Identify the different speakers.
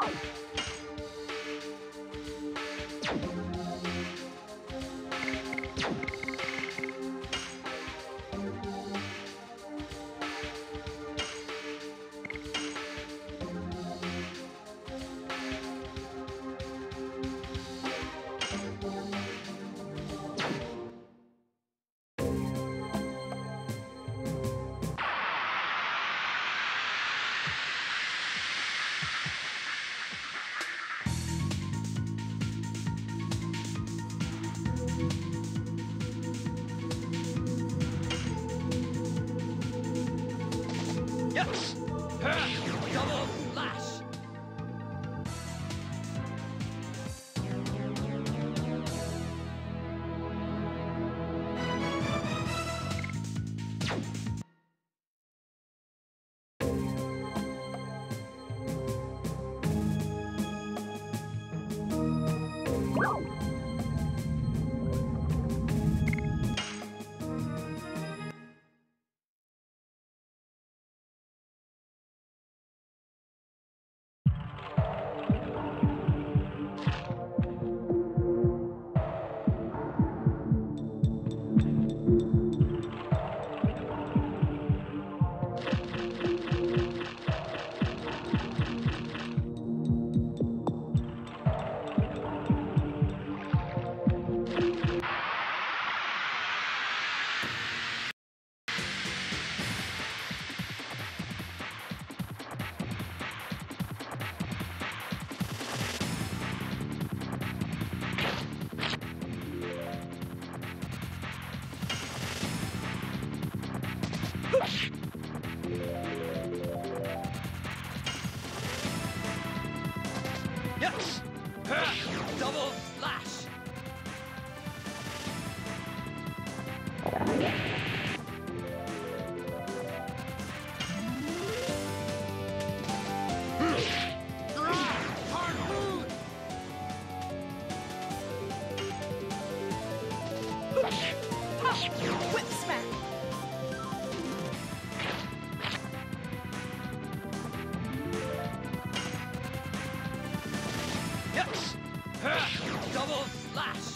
Speaker 1: Bye. Yes! Flash!